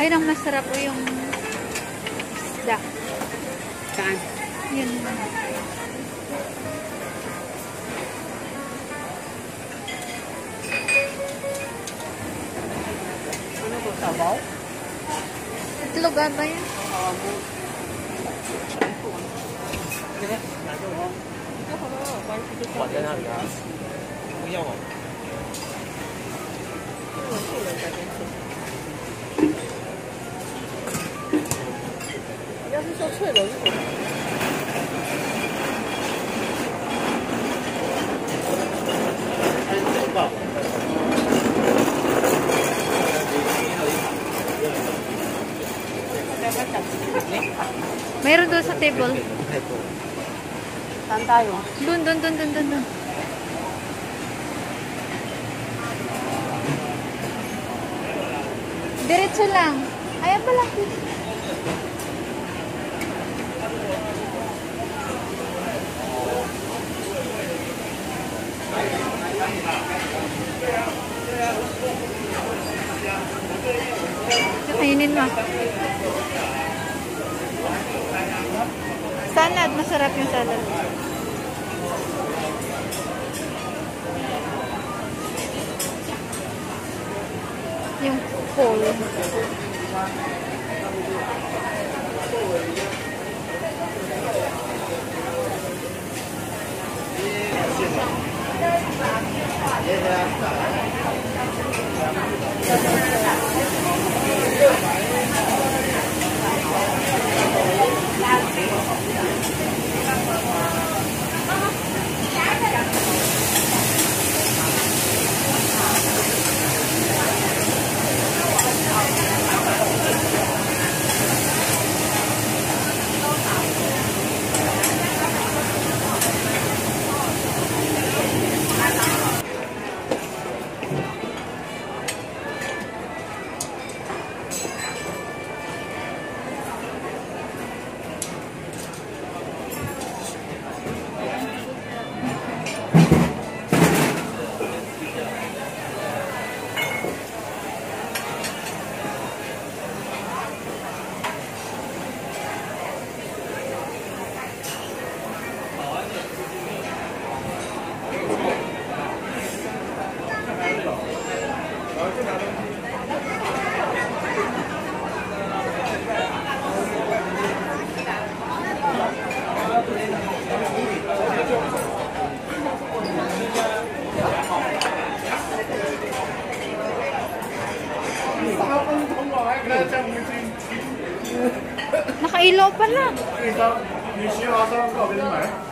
Ayun ang masarap po yung isda. Saan? Yun. Ano to, sabaw? Itlog ata yan. Mayroon doon sa table. Saan tayo? Doon, doon, doon, doon, doon. doon. Diretso lang. Ayan pala. Kainin mo. Salad. Masarap yung salad. Yung coal. ilaw pala. Ito, yung shiyo asa ang kabili mo eh.